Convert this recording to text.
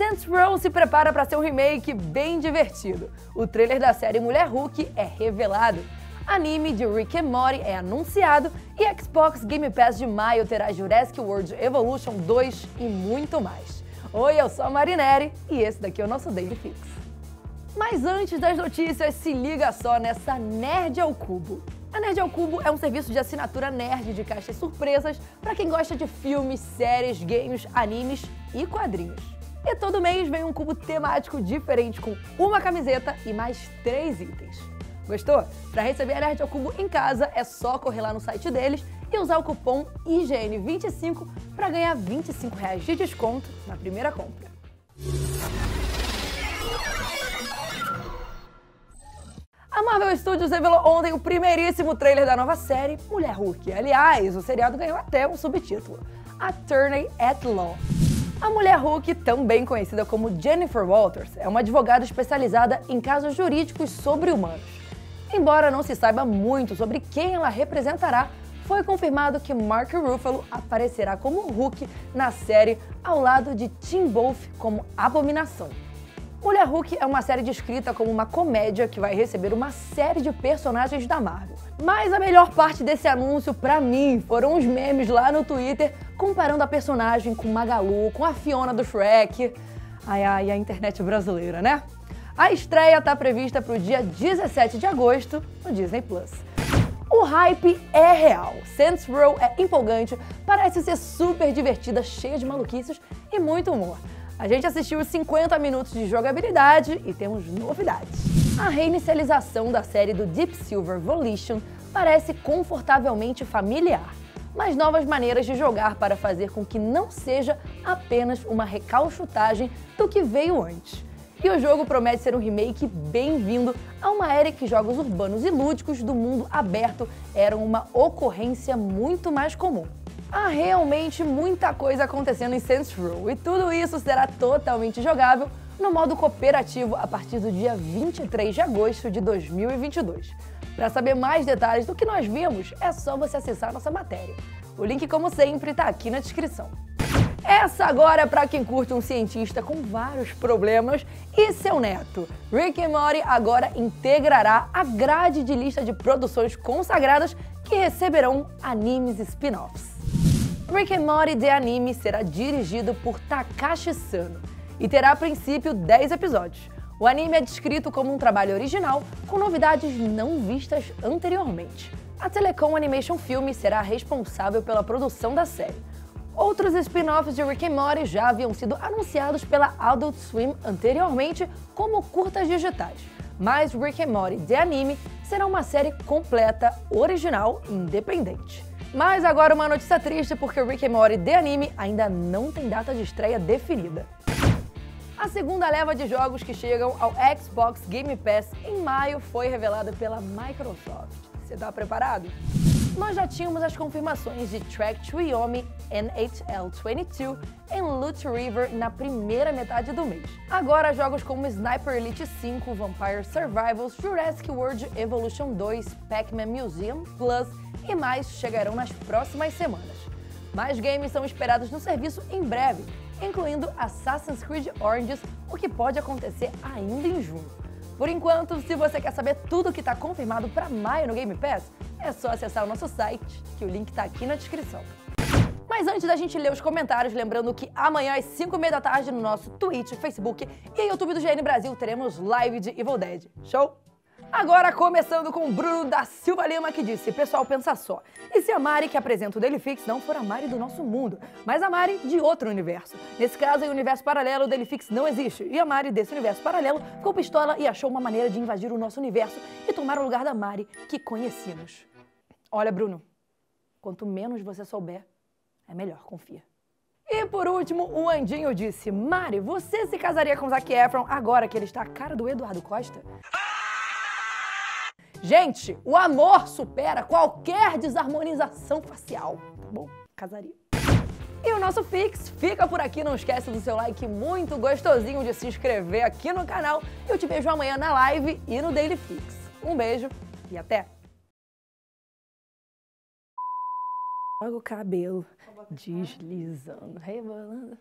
Saints Row se prepara para ser um remake bem divertido. O trailer da série Mulher Hulk é revelado. Anime de Rick and Morty é anunciado e Xbox Game Pass de maio terá Jurassic World Evolution 2 e muito mais. Oi, eu sou a Marinere e esse daqui é o nosso Daily Fix. Mas antes das notícias, se liga só nessa Nerd ao Cubo. A Nerd ao Cubo é um serviço de assinatura nerd de caixas surpresas para quem gosta de filmes, séries, games, animes e quadrinhos. E todo mês vem um cubo temático diferente com uma camiseta e mais três itens. Gostou? Para receber a Nerd ao Cubo em casa é só correr lá no site deles e usar o cupom IGN25 para ganhar 25 reais de desconto na primeira compra. A Marvel Studios revelou ontem o primeiríssimo trailer da nova série Mulher Hulk. Aliás, o seriado ganhou até um subtítulo: Attorney at Law. A mulher Hulk, também conhecida como Jennifer Walters, é uma advogada especializada em casos jurídicos sobre-humanos. Embora não se saiba muito sobre quem ela representará, foi confirmado que Mark Ruffalo aparecerá como Hulk na série ao lado de Tim Wolf como Abominação. Mulher Hulk é uma série descrita como uma comédia que vai receber uma série de personagens da Marvel. Mas a melhor parte desse anúncio, para mim, foram os memes lá no Twitter comparando a personagem com Magalu, com a Fiona do Shrek. Ai, ai, a internet brasileira, né? A estreia está prevista para o dia 17 de agosto no Disney Plus. O hype é real. Saints Row é empolgante, parece ser super divertida, cheia de maluquices e muito humor. A gente assistiu 50 minutos de jogabilidade e temos novidades. A reinicialização da série do Deep Silver Volition parece confortavelmente familiar, mas novas maneiras de jogar para fazer com que não seja apenas uma recalchutagem do que veio antes. E o jogo promete ser um remake bem-vindo a uma era em que jogos urbanos e lúdicos do mundo aberto eram uma ocorrência muito mais comum. Há realmente muita coisa acontecendo em Saints Row e tudo isso será totalmente jogável no modo cooperativo a partir do dia 23 de agosto de 2022. Para saber mais detalhes do que nós vimos, é só você acessar nossa matéria. O link, como sempre, está aqui na descrição. Essa agora é para quem curte um cientista com vários problemas e seu neto. Rick and Morty agora integrará a grade de lista de produções consagradas que receberão animes spin-offs. Rick and Morty The Anime será dirigido por Takashi Sano e terá a princípio 10 episódios. O anime é descrito como um trabalho original com novidades não vistas anteriormente. A Telecom Animation Film será responsável pela produção da série. Outros spin-offs de Rick and Morty já haviam sido anunciados pela Adult Swim anteriormente como curtas digitais. Mas Rick and Morty The Anime será uma série completa, original e independente. Mas agora uma notícia triste porque Rick and Morty The Anime ainda não tem data de estreia definida. A segunda leva de jogos que chegam ao Xbox Game Pass em maio foi revelada pela Microsoft. Você está preparado? Nós já tínhamos as confirmações de Track to Yomi, NHL22 e Loot River na primeira metade do mês. Agora, jogos como Sniper Elite 5, Vampire Survivals, Jurassic World Evolution 2, Pac-Man Museum Plus e mais chegarão nas próximas semanas. Mais games são esperados no serviço em breve, incluindo Assassin's Creed Origins, o que pode acontecer ainda em junho. Por enquanto, se você quer saber tudo que está confirmado para maio no Game Pass, é só acessar o nosso site, que o link está aqui na descrição. Mas antes da gente ler os comentários, lembrando que amanhã às 5 h da tarde no nosso Twitch, Facebook e YouTube do GN Brasil teremos live de Evil Dead. Show? Agora começando com o Bruno da Silva Lima que disse: Pessoal, pensa só. E se a Mari que apresenta o Daily Fix não for a Mari do nosso mundo, mas a Mari de outro universo? Nesse caso, em universo paralelo, o Daily Fix não existe. E a Mari desse universo paralelo ficou pistola e achou uma maneira de invadir o nosso universo e tomar o lugar da Mari que conhecemos. Olha, Bruno, quanto menos você souber, é melhor, confia. E por último, o Andinho disse: Mari, você se casaria com Zac Efron agora que ele está a cara do Eduardo Costa? Gente, o amor supera qualquer desarmonização facial, tá bom? Casaria. E o nosso Fix fica por aqui. Não esquece do seu like muito gostosinho de se inscrever aqui no canal. Eu te vejo amanhã na live e no Daily Fix. Um beijo e até! Joga o cabelo deslizando, rebolando.